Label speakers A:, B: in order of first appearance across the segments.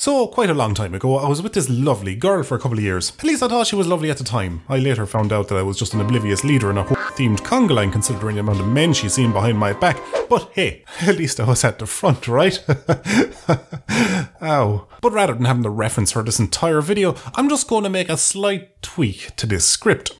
A: So, quite a long time ago, I was with this lovely girl for a couple of years. At least I thought she was lovely at the time. I later found out that I was just an oblivious leader in a themed conga line considering the amount of men she's seen behind my back. But hey, at least I was at the front, right? Ow. But rather than having to reference her this entire video, I'm just going to make a slight tweak to this script.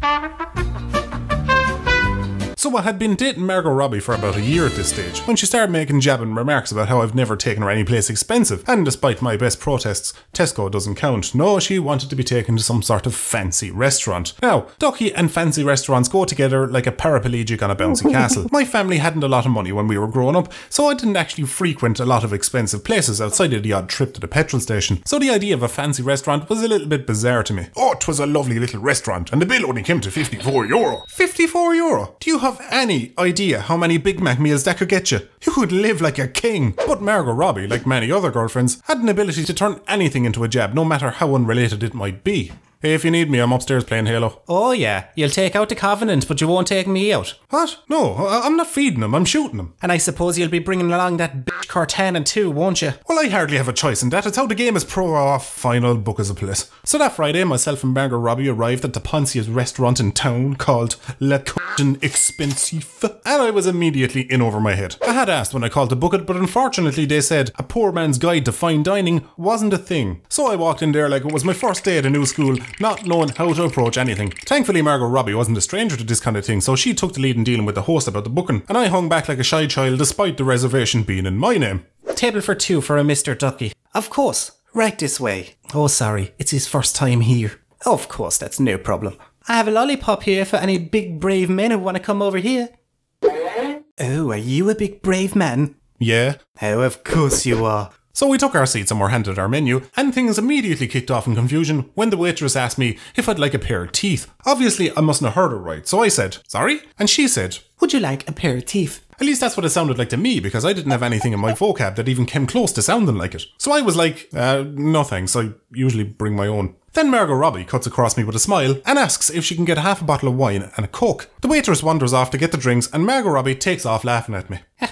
A: So I had been dating Margot Robbie for about a year at this stage, when she started making jabbing remarks about how I've never taken her any place expensive, and despite my best protests, Tesco doesn't count. No, she wanted to be taken to some sort of fancy restaurant. Now, ducky and fancy restaurants go together like a paraplegic on a bouncy castle. My family hadn't a lot of money when we were growing up, so I didn't actually frequent a lot of expensive places outside of the odd trip to the petrol station. So the idea of a fancy restaurant was a little bit bizarre to me. oh Oh, 'twas a lovely little restaurant, and the bill only came to 54 euro. 54 euro? Do you have have any idea how many Big Mac meals that could get you. You would live like a king. But Margot Robbie, like many other girlfriends, had an ability to turn anything into a jab, no matter how unrelated it might be. Hey, if you need me, I'm upstairs playing Halo.
B: Oh, yeah. You'll take out the Covenant, but you won't take me out.
A: What? No, I- I'm not feeding them, I'm shooting them.
B: And I suppose you'll be bringing along that bitch Cortana too, won't you?
A: Well, I hardly have a choice in that. It's how the game is pro off. Final book as a place. So that Friday, myself and Margot Robbie arrived at the Poncia's restaurant in town called La Cajun Expensive, and I was immediately in over my head. I had asked when I called to book it, but unfortunately they said a poor man's guide to fine dining wasn't a thing. So I walked in there like it was my first day at a new school not knowing how to approach anything. Thankfully, Margot Robbie wasn't a stranger to this kind of thing, so she took the lead in dealing with the host about the booking, and I hung back like a shy child despite the reservation being in my name.
B: Table for two for a Mr. Ducky. Of course. Right this way. Oh, sorry. It's his first time here. Of course, that's no problem. I have a lollipop here for any big brave men who want to come over here. Oh, are you a big brave man?
A: Yeah.
B: Oh, of course you are.
A: So we took our seats and were handed our menu, and things immediately kicked off in confusion when the waitress asked me if I'd like a pair of teeth. Obviously, I mustn't have heard her right, so I said, Sorry? And she said,
B: Would you like a pair of teeth?
A: At least that's what it sounded like to me, because I didn't have anything in my vocab that even came close to sounding like it. So I was like, uh, no thanks, I usually bring my own. Then Margot Robbie cuts across me with a smile and asks if she can get half a bottle of wine and a coke. The waitress wanders off to get the drinks, and Margot Robbie takes off laughing at me.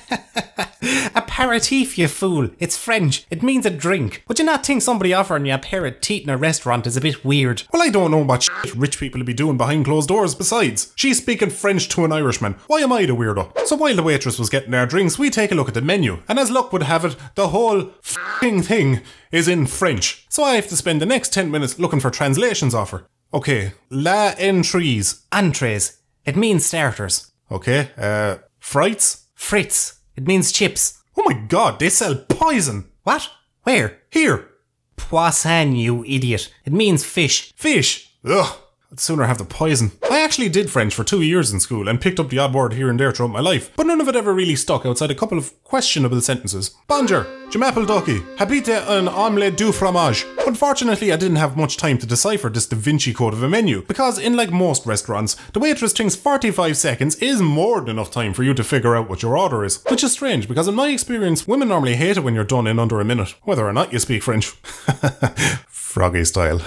B: Aperitif, you fool. It's French. It means a drink. Would you not think somebody offering you a pair of teeth in a restaurant is a bit weird?
A: Well, I don't know what shit rich people be doing behind closed doors. Besides, she's speaking French to an Irishman. Why am I the weirdo? So while the waitress was getting our drinks, we take a look at the menu, and as luck would have it, the whole fing thing is in French. So I have to spend the next 10 minutes looking for translations offer. Okay, la entrées.
B: Entrees. It means starters.
A: Okay, uh, frites?
B: Fritz. It means chips.
A: Oh my god, they sell poison!
B: What? Where?
A: Here!
B: Poisson, you idiot. It means fish.
A: Fish! Ugh! I'd sooner have the poison. I actually did French for two years in school and picked up the odd word here and there throughout my life, but none of it ever really stuck outside a couple of questionable sentences. Bonjour, je m'appelle Ducky, habite un omelette du fromage. Unfortunately, I didn't have much time to decipher this Da Vinci Code of a menu, because in like most restaurants, the waitress thinks 45 seconds is more than enough time for you to figure out what your order is. Which is strange, because in my experience, women normally hate it when you're done in under a minute, whether or not you speak French. Froggy style.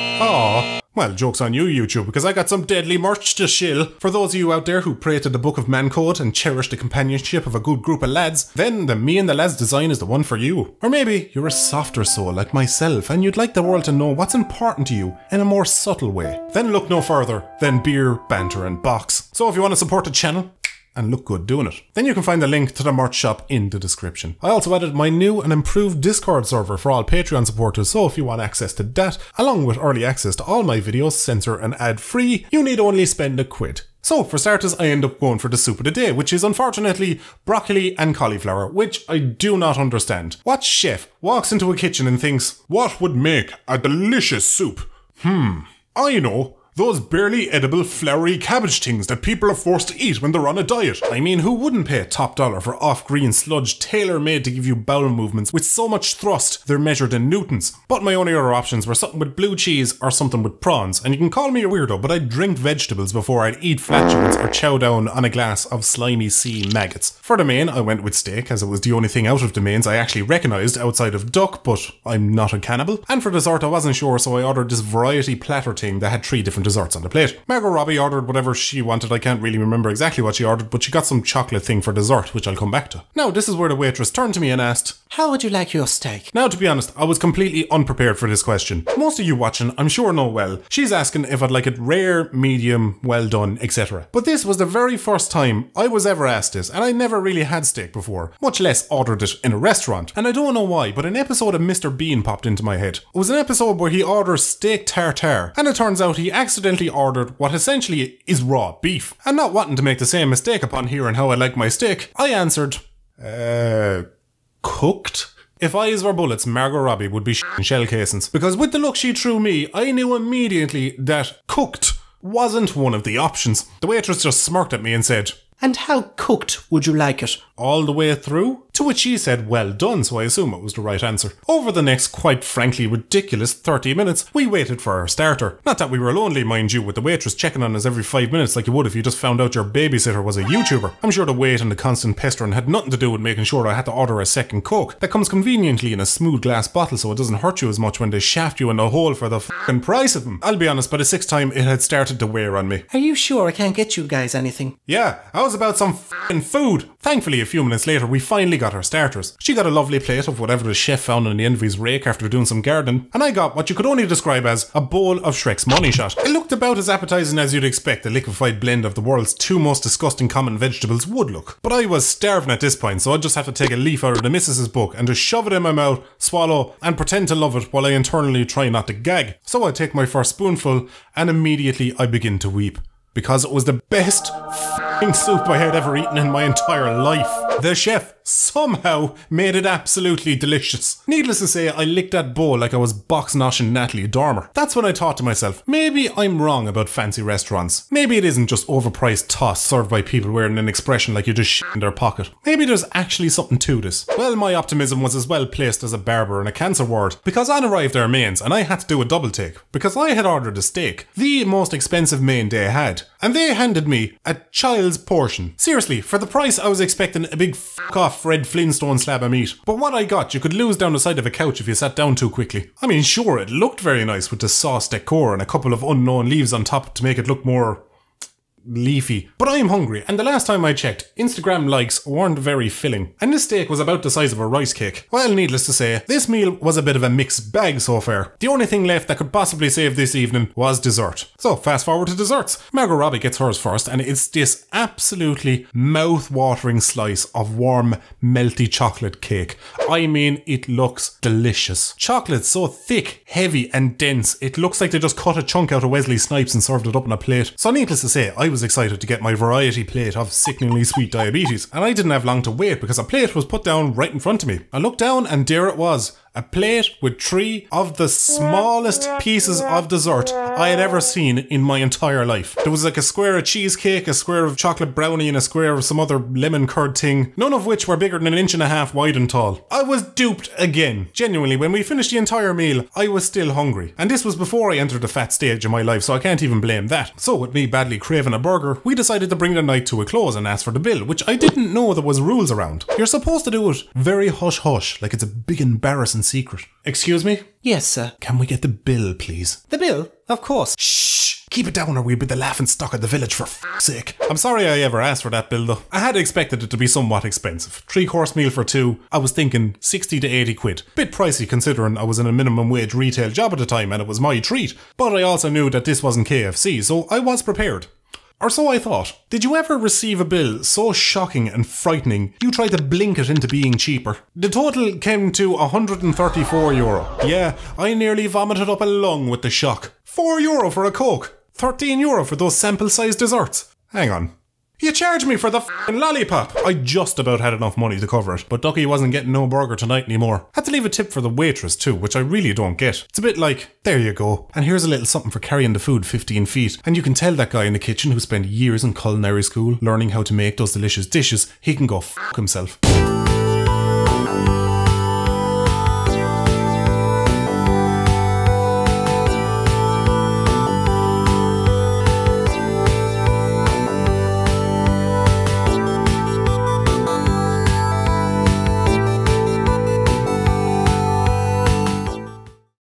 A: Aww. Well, joke's on you, YouTube, because I got some deadly merch to shill. For those of you out there who pray to the Book of Mancode and cherish the companionship of a good group of lads, then the Me and the Lads design is the one for you. Or maybe you're a softer soul like myself and you'd like the world to know what's important to you in a more subtle way. Then look no further than beer, banter, and box. So if you want to support the channel, and look good doing it. Then you can find the link to the merch shop in the description. I also added my new and improved Discord server for all Patreon supporters, so if you want access to that, along with early access to all my videos, censor and ad free, you need only spend a quid. So, for starters, I end up going for the soup of the day, which is unfortunately broccoli and cauliflower, which I do not understand. What chef walks into a kitchen and thinks, what would make a delicious soup? Hmm, I know. Those barely edible floury cabbage things that people are forced to eat when they're on a diet. I mean, who wouldn't pay a top dollar for off-green sludge tailor-made to give you bowel movements with so much thrust they're measured in newtons? But my only other options were something with blue cheese or something with prawns. And you can call me a weirdo, but I'd drink vegetables before I'd eat flatulence or chow down on a glass of slimy sea maggots. For the main, I went with steak, as it was the only thing out of the mains I actually recognised outside of duck, but I'm not a cannibal. And for dessert, I wasn't sure, so I ordered this variety platter thing that had three different different desserts on the plate. Margot Robbie ordered whatever she wanted. I can't really remember exactly what she ordered, but she got some chocolate thing for dessert, which I'll come back to. Now, this is where the waitress turned to me and asked,
B: How would you like your steak?
A: now, to be honest, I was completely unprepared for this question. Most of you watching, I'm sure know well. She's asking if I'd like it rare, medium, well done, etc. But this was the very first time I was ever asked this, and I never really had steak before, much less ordered it in a restaurant. And I don't know why, but an episode of Mr. Bean popped into my head. It was an episode where he orders steak tartare, and it turns out he accidentally ordered what essentially is raw beef. And not wanting to make the same mistake upon hearing how I like my steak, I answered, uh, cooked? If eyes were bullets, Margot Robbie would be in shell casings. Because with the look she threw me, I knew immediately that cooked wasn't one of the options. The waitress just smirked at me and said,
B: And how cooked would you like it?
A: all the way through? To which he said, well done, so I assume it was the right answer. Over the next, quite frankly, ridiculous 30 minutes, we waited for our starter. Not that we were lonely, mind you, with the waitress checking on us every five minutes like you would if you just found out your babysitter was a YouTuber. I'm sure the wait and the constant pestering had nothing to do with making sure I had to order a second Coke that comes conveniently in a smooth glass bottle so it doesn't hurt you as much when they shaft you in the hole for the fucking price of them. I'll be honest, by the sixth time, it had started to wear on me.
B: Are you sure I can't get you guys anything?
A: Yeah, I was about some fing food. Thankfully, a few minutes later, we finally got our starters. She got a lovely plate of whatever the chef found on the end of his rake after doing some gardening, and I got what you could only describe as a bowl of Shrek's money shot. It looked about as appetizing as you'd expect a liquefied blend of the world's two most disgusting common vegetables would look. But I was starving at this point, so I'd just have to take a leaf out of the missus's book and just shove it in my mouth, swallow, and pretend to love it while I internally try not to gag. So I take my first spoonful, and immediately I begin to weep because it was the best soup I had ever eaten in my entire life. The chef somehow made it absolutely delicious. Needless to say, I licked that bowl like I was box noshing Natalie Dormer. That's when I thought to myself, maybe I'm wrong about fancy restaurants. Maybe it isn't just overpriced toss served by people wearing an expression like you just shit in their pocket. Maybe there's actually something to this. Well, my optimism was as well placed as a barber in a cancer ward because on arrived our mains and I had to do a double take because I had ordered a steak, the most expensive main they had, and they handed me a child's portion. Seriously, for the price I was expecting a big off Fred Flintstone slab of meat. But what I got, you could lose down the side of a couch if you sat down too quickly. I mean, sure, it looked very nice with the sauce decor and a couple of unknown leaves on top to make it look more leafy. But I am hungry, and the last time I checked, Instagram likes weren't very filling. And this steak was about the size of a rice cake. Well, needless to say, this meal was a bit of a mixed bag so far. The only thing left that could possibly save this evening was dessert. So, fast forward to desserts. Margot Robbie gets hers first, and it's this absolutely mouth-watering slice of warm, melty chocolate cake. I mean, it looks delicious. Chocolate so thick, heavy, and dense, it looks like they just cut a chunk out of Wesley Snipes and served it up on a plate. So, needless to say, I was excited to get my variety plate of sickeningly sweet diabetes, and I didn't have long to wait because a plate was put down right in front of me. I looked down, and there it was. A plate with three of the smallest pieces of dessert I had ever seen in my entire life. There was like a square of cheesecake, a square of chocolate brownie, and a square of some other lemon curd thing, none of which were bigger than an inch and a half wide and tall. I was duped again. Genuinely, when we finished the entire meal, I was still hungry. And this was before I entered the fat stage of my life, so I can't even blame that. So, with me badly craving a burger, we decided to bring the night to a close and ask for the bill, which I didn't know there was rules around. You're supposed to do it very hush hush, like it's a big embarrassing secret. Excuse me?
B: Yes, sir.
A: Can we get the bill, please?
B: The bill? Of course.
A: Shh! Keep it down or we'll be the laughing stock of the village for f***'s sake. I'm sorry I ever asked for that bill though. I had expected it to be somewhat expensive. Three course meal for two, I was thinking 60 to 80 quid. Bit pricey considering I was in a minimum wage retail job at the time and it was my treat. But I also knew that this wasn't KFC, so I was prepared. Or so I thought. Did you ever receive a bill so shocking and frightening you tried to blink it into being cheaper? The total came to 134 euro. Yeah, I nearly vomited up a lung with the shock. 4 euro for a Coke. 13 euro for those sample sized desserts. Hang on. You charged me for the fing lollipop! I just about had enough money to cover it, but Ducky wasn't getting no burger tonight anymore. Had to leave a tip for the waitress too, which I really don't get. It's a bit like, there you go, and here's a little something for carrying the food 15 feet. And you can tell that guy in the kitchen who spent years in culinary school learning how to make those delicious dishes, he can go f himself.